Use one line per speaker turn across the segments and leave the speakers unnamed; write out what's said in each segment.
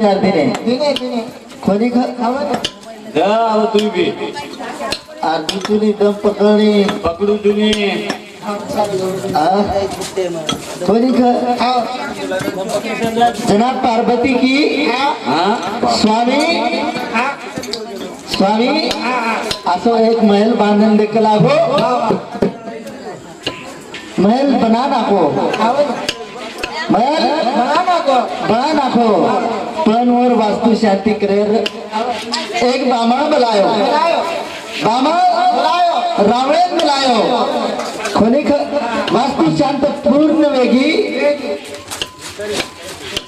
दिने
दिने दिने
तू
दम पकडू ख जनाब पार्वती की
हा
स्वामी स्वामी असो एक महल बांधून देखील लागो महल बना नाखो महल बना नाखो. पण वर वास्तु शांति करे एक बामण बुलायो. बामण रावण बुलायो. खोली ख वास्तु शांत पूर्ण वेगी.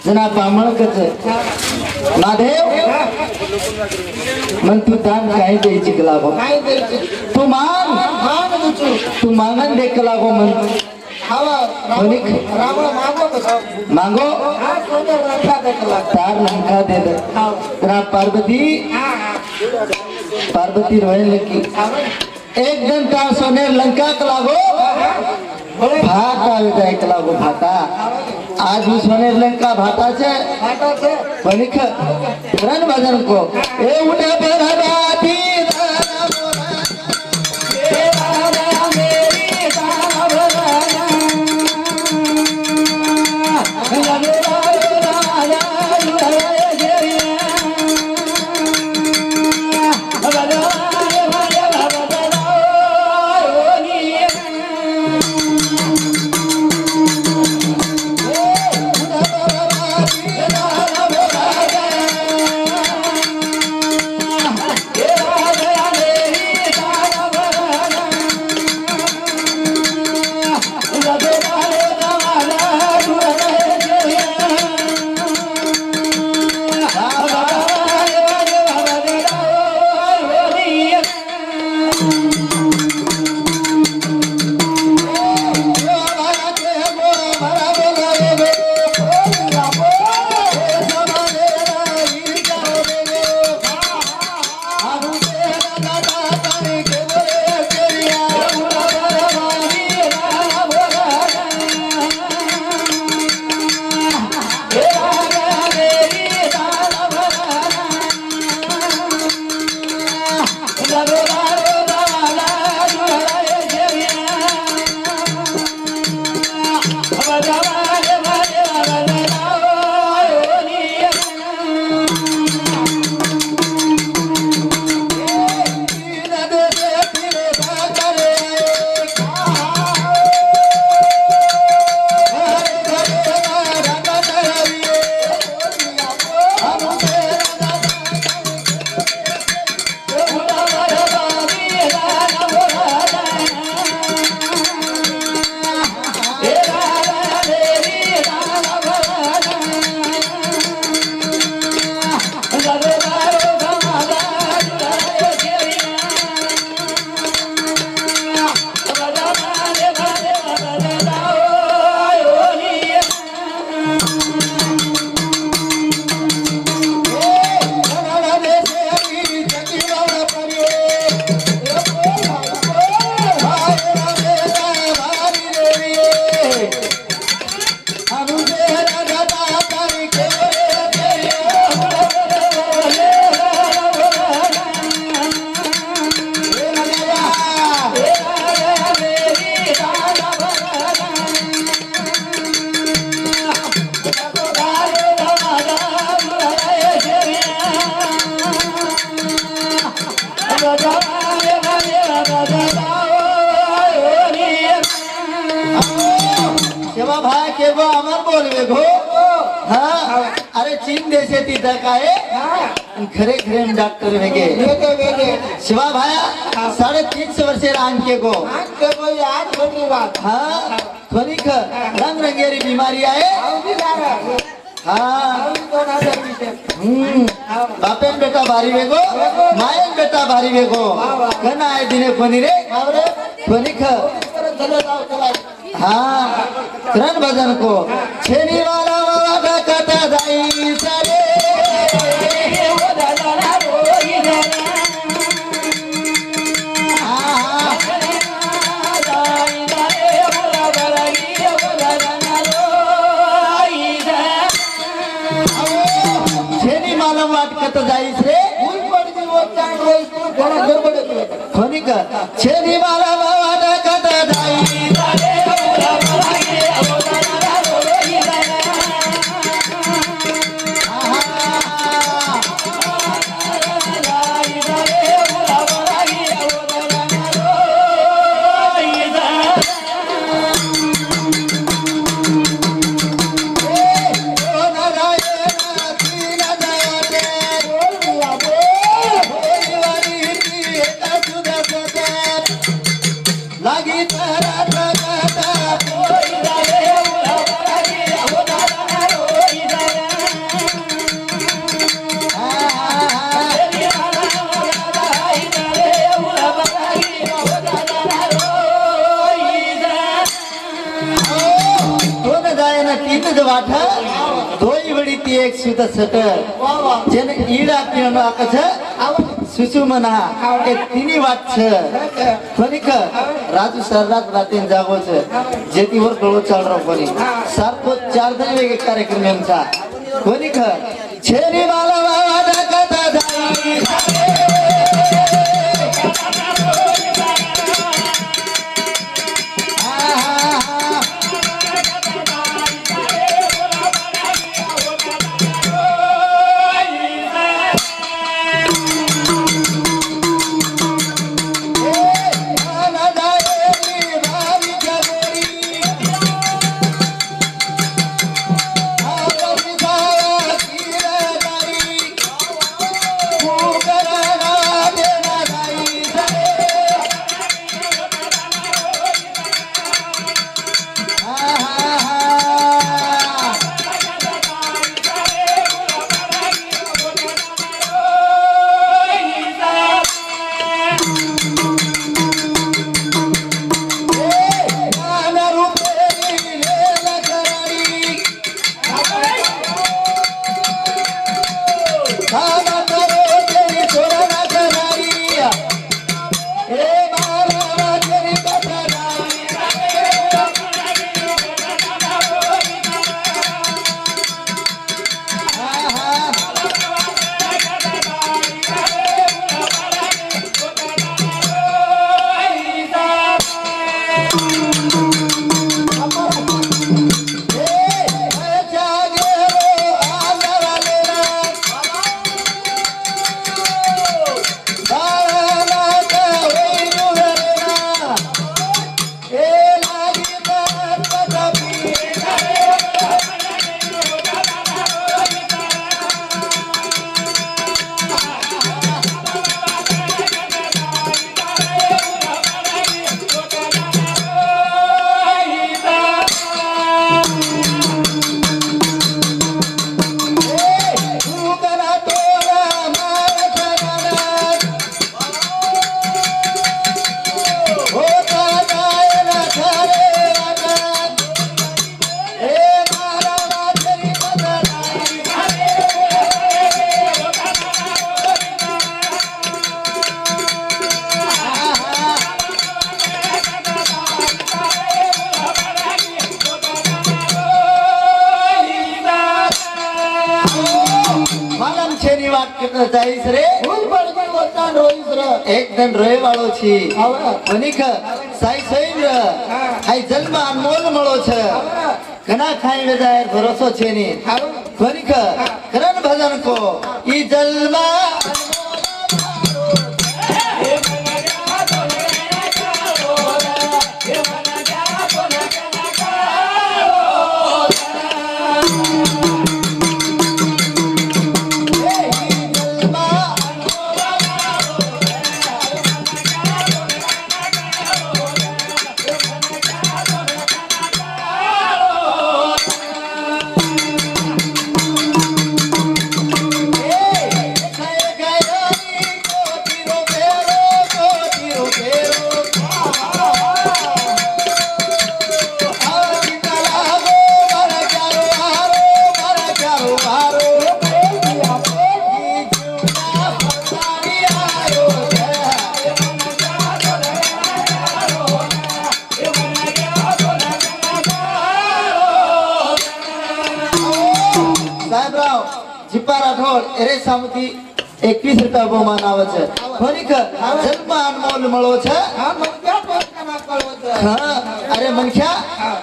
जना बामण कच महादेव मन तू दान द्यायची
काय द्यायचे.
तू माग
मान
तू मागन दे का लागो
मागो
तार लंका दे दे जना पार्वती. पार्वती रोए लगी एक दिन का सोने लंका का लागो भात आवे जाए का लागो भाता. आज भी सोने लंका
फाटा છે
बनिख रन भजन को ए उठे पर ರಾಜಕೀಯ ಡಾಕ್ಟರ್ ಬೇಕೆ
ಬೇಕೆ ಬೇಕೆ
ಶಿವ साढ़े तीन सौ वर्ष
रानके को
हाँ, रंग रंगेरी बीमारी
आए।
हाँ। हम्म। बापेन बेटा भारी वेगो मायन बेटा भारी वेगो घना आए दिने फोनी रे?
थोड़ी
हाँ। करण भजन को। छेनी वाला वाला कथा दाई सारे ઘણા ગરબડ ખોની કર છે ની મારા ಜಾತಿಯ
ಸುತ ಸಟ
જેને ઈડ આપીનો આક છે સુસુમના એ તીની વાત છે. ખરેખર, રાજુ સરરાત રાતે જાગો છે. જેથી વર ગળો ચાલરો કોની સાત ચાર એક કાર્યક્રમ એમ છે ખરેખર, છેરી વાલ Bye. રાત કેટલો જઈશ રે?
હું પણ પણ વતન રોઈશ રે.
એક દન રોય વાળો છી મનિક સાઈ સઈ રે. આ જન્મ અનમોલ મળો છે. ઘણા ખાઈને જાય ભરોસો છે ભજન કો ઈ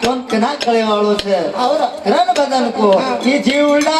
కొంచెం
కళ
వాళ్ళు రణబదనుకో ఈ జీవుడా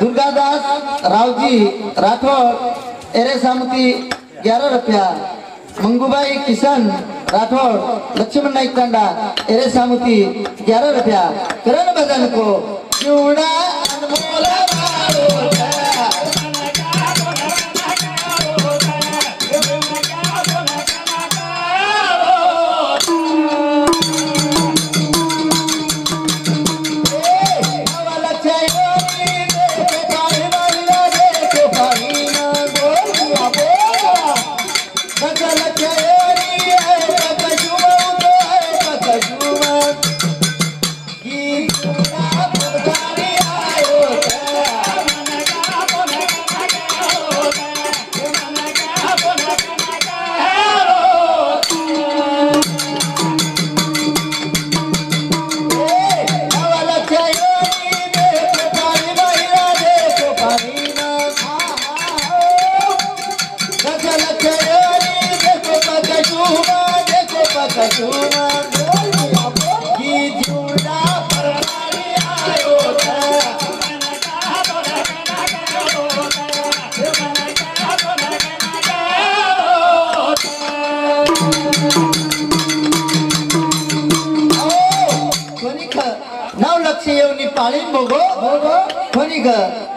दुर्गादास रावजी राठोड एरे सामुती ग्यारह रुपया मंगूबाई किशन राठौड़ लक्ष्मण नाईक कांडा एरे सामुती ग्यारह रुपया करण भजन को चूड़ा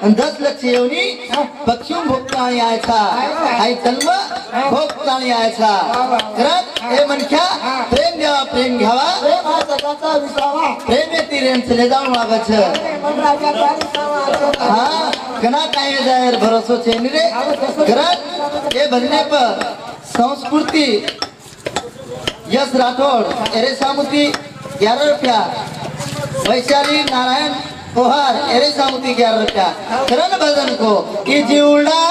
दसलक्ष येऊनी पश्चिम भोगता यायचा आई जन्म भोगता यायचा खरंच हे मनख्या प्रेम द्यावा प्रेम घ्यावा. प्रेम येते रेम चले जाऊन वागच हा कना काय जाहीर भरोसो छे नि रे खरंच हे भजने पर संस्कृती यश राठोड एरे सामुती ग्यारह रुपया वैशाली नारायण पोहार एरे सामुती ग्यारह रुपया. करण भजन को कि जीवड़ा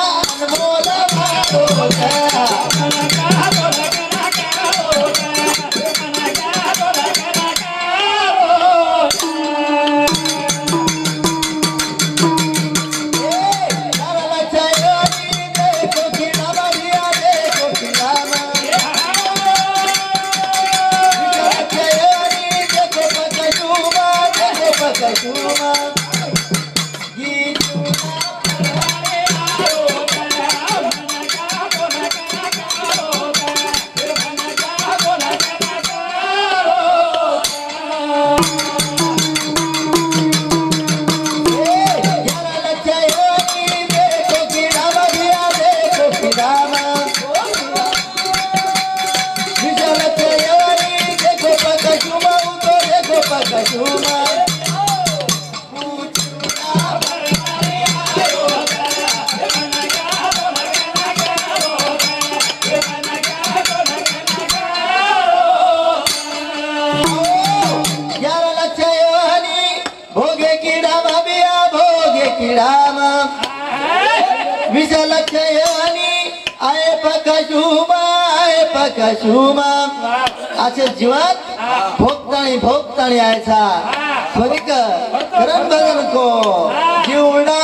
अनमोल मारो love. भोगे किडामा विष लक्षयोनी आय पकशुमा आय पकशुमा असे जीवात भोगताणी भोगताणी आयचा फरिक करन भरण को जीवडा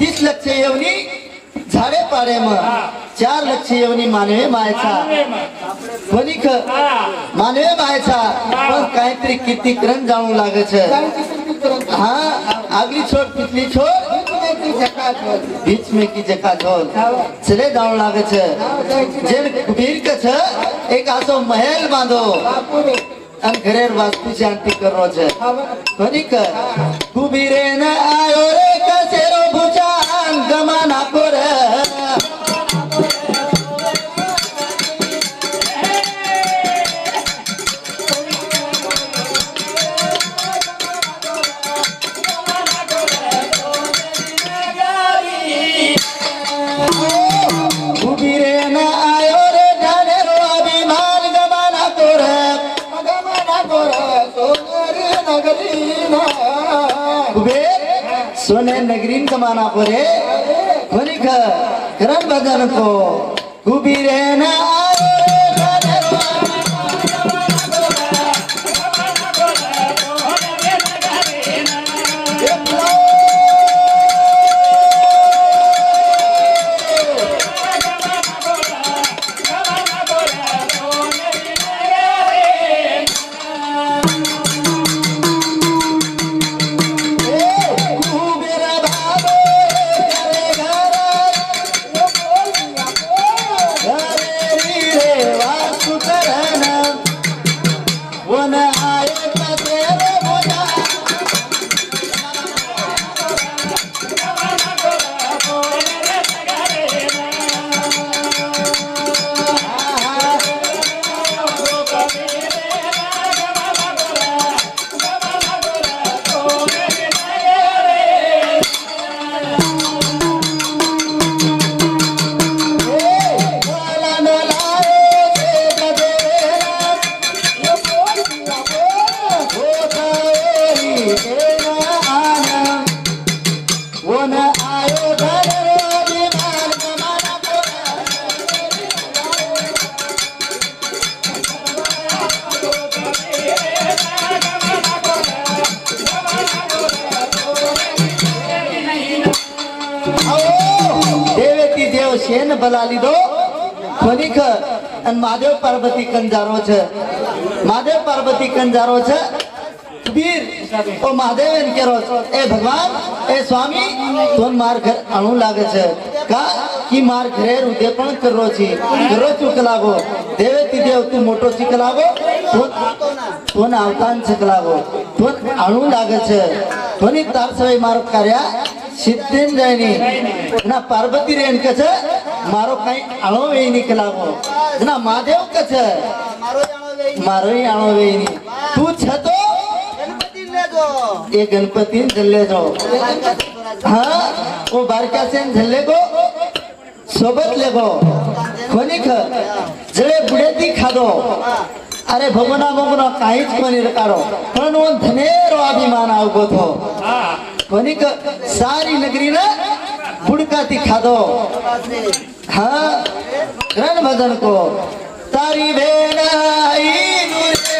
तीस लक्ष येवनी झाडे पाडे म चार लक्ष येवनी मानवे मायचा. वनिक मानवे मायचा. पण काहीतरी किती रन जाणू लागच हा आगली छोट पिछली छोट बीच में की जका झोल चले जाऊ लागे छे जे कबीर के छे एक आसो महल बांधो. अन घरेर वास्तु शांति कर रो छे कोनी कबीरे न आयो रे कसेरो भुचा. गमनापूर। सोने नगरीन कमाना परे ke? Kerap bagarku Mahadev Parvati કંજારો છે. મહાદેવ પાર્વતી કંજારો છે. કબીર. ઓ મહાદેવ એમ કેરો એ ભગવાન, એ સ્વામી તોન માર ઘર અણુ લાગે છે. કા? કી માર ઘરે ઉદય પણ કરો છે. કરો ચૂક લાગો દેવેતી દેવ તું મોટો ચીક લાગો તોન આવતાન ચીક લાગો તોન અણુ લાગે છે. તોની તાર સવાય મારો કાર્યા. સિદ્ધેન જાયની ના પાર્વતી રેન કે છે મારો કઈ આળો વેઈ નીકળાવો ના મહાદેવ કે છે? મારો આળો વેઈ ની તું છે તો? એ ગણપતિ જલ્લે જો. હા
હું બારકા છે જલ્લે ગો. સોબત લેગો કોની ખર જળે બુડેથી ખાધો. અરે ભગવાના ભગવાનો કાંઈ જ કોની રકારો. પણ હું ધનેરો અભિમાન આવગો થો કોની સારી નગરી
ને
ಬುಡಕಾತಿ ಖಾದೋ ಹಾ
ರನ್
ಮದನ್ ಕೋ ತಾರಿ ಬೇನಾಯಿ ನೂರೇ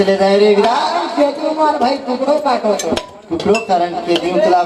चले जाय रे
एकदा तुम्हाला भाई तुकडो पाठवतो.
तुकडो कारण ते देऊन तुला